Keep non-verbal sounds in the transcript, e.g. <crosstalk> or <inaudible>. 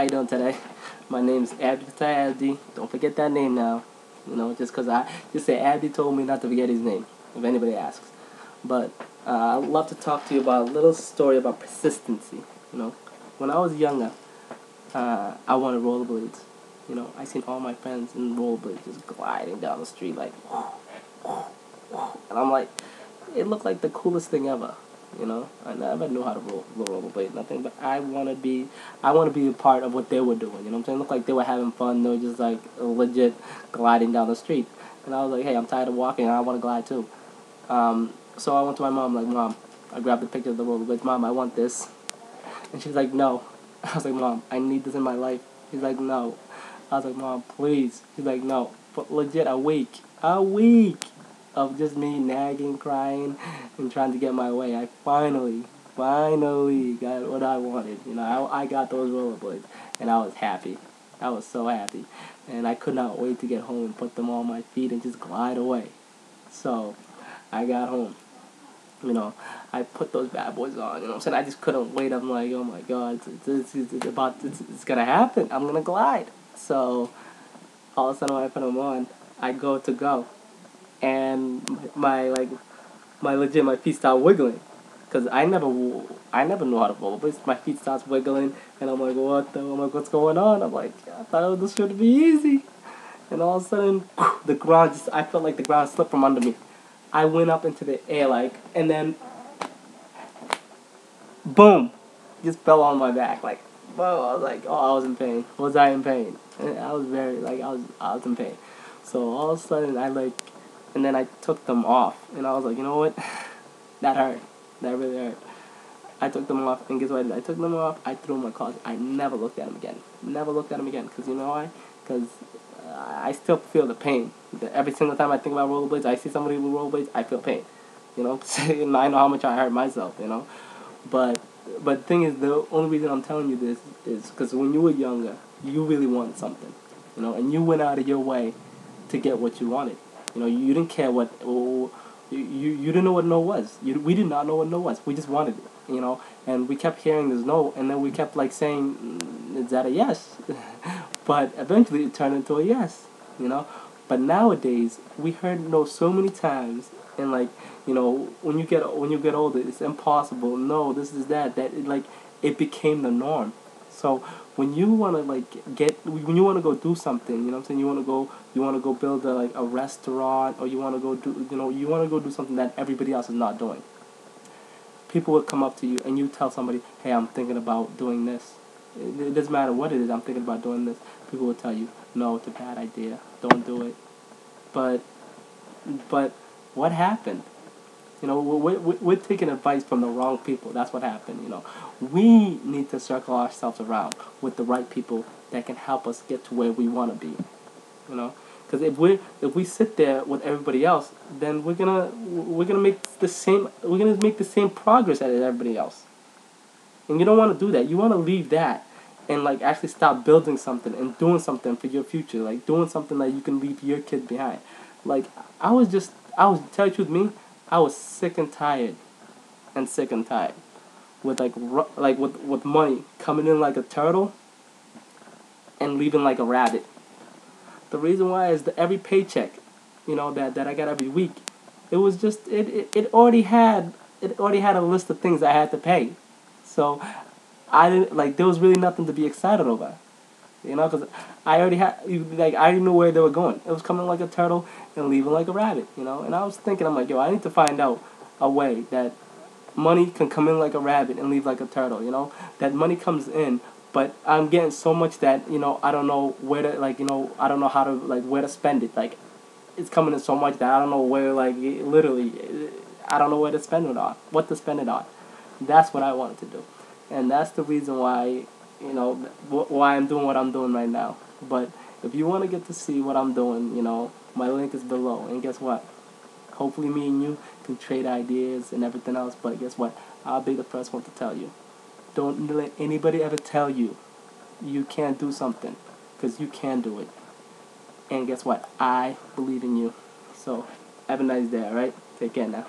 How you doing today? My name's Abdi Abdi. Don't forget that name now. You know, just 'cause I just say Abdi told me not to forget his name. If anybody asks, but uh, I'd love to talk to you about a little story about persistency. You know, when I was younger, uh, I wanted rollerblades. You know, I seen all my friends in rollerblades just gliding down the street like, and I'm like, it looked like the coolest thing ever. You know, I never knew how to roll, roll rollerblade, nothing. But I want to be, I want to be a part of what they were doing. You know what I'm saying? Look like they were having fun. They were just like legit gliding down the street. And I was like, hey, I'm tired of walking. I want to glide too. Um, so I went to my mom, like, mom, I grabbed a picture of the rollerblades. Mom, I want this. And she's like, no. <laughs> I was like, mom, I need this in my life. She's like, no. I was like, mom, please. She's like, no. But legit, a week, a week of just me nagging, crying, and trying to get my way. I finally, finally got what I wanted. You know, I, I got those rollerblades, and I was happy. I was so happy, and I could not wait to get home and put them on my feet and just glide away. So, I got home. You know, I put those bad boys on. You know what I'm saying? I just couldn't wait. I'm like, oh my god, it's, it's, it's, about, it's, it's gonna happen. I'm gonna glide. So, all of a sudden when I put them on, I go to go and my like my legit my feet start wiggling. Because I never I never knew how to roll but my feet starts wiggling and I'm like what the I'm like what's going on? I'm like I thought this should be easy. And all of a sudden the ground just I felt like the ground slipped from under me. I went up into the air like and then boom just fell on my back like whoa I was like oh I was in pain. Was I in pain? And I was very like I was I was in pain. So all of a sudden I like and then I took them off, and I was like, you know what, <laughs> that hurt, that really hurt. I took them off, and guess what? I, did? I took them off. I threw them in my closet. I never looked at them again. Never looked at them again. Cause you know why? Cause uh, I still feel the pain. Every single time I think about rollerblades, I see somebody with rollerblades, I feel pain. You know, <laughs> and I know how much I hurt myself. You know, but but the thing is, the only reason I'm telling you this is because when you were younger, you really wanted something. You know, and you went out of your way to get what you wanted. You know, you didn't care what you you, you didn't know what no was. You, we did not know what no was. We just wanted it. You know, and we kept hearing this no, and then we kept like saying, mm, "Is that a yes?" <laughs> but eventually, it turned into a yes. You know, but nowadays we heard no so many times, and like you know, when you get when you get older, it's impossible. No, this is that. That it, like it became the norm. So when you want to like get when you want to go do something, you know what I'm saying? You want to go you want to go build a, like a restaurant or you want to go do you know you want to go do something that everybody else is not doing. People would come up to you and you tell somebody, "Hey, I'm thinking about doing this." It, it doesn't matter what it is. I'm thinking about doing this. People will tell you, "No, it's a bad idea. Don't do it." But but what happened? You know, we're, we're, we're taking advice from the wrong people. That's what happened, you know. We need to circle ourselves around with the right people that can help us get to where we want to be, you know. Because if we if we sit there with everybody else, then we're gonna we're gonna make the same we're gonna make the same progress as everybody else. And you don't want to do that. You want to leave that and like actually start building something and doing something for your future, like doing something that you can leave your kid behind. Like I was just I was tell you truth, me. I was sick and tired, and sick and tired, with like like with with money coming in like a turtle, and leaving like a rabbit. The reason why is that every paycheck, you know that that I got every week, it was just it, it it already had it already had a list of things I had to pay, so I didn't like there was really nothing to be excited over. You know, because I already had, like, I didn't know where they were going. It was coming like a turtle and leaving like a rabbit, you know? And I was thinking, I'm like, yo, I need to find out a way that money can come in like a rabbit and leave like a turtle, you know? That money comes in, but I'm getting so much that, you know, I don't know where to, like, you know, I don't know how to, like, where to spend it. Like, it's coming in so much that I don't know where, like, literally, I don't know where to spend it on, what to spend it on. That's what I wanted to do. And that's the reason why you know, why I'm doing what I'm doing right now. But if you want to get to see what I'm doing, you know, my link is below. And guess what? Hopefully, me and you can trade ideas and everything else. But guess what? I'll be the first one to tell you. Don't let anybody ever tell you you can't do something because you can do it. And guess what? I believe in you. So, have a nice day, alright? Take care now.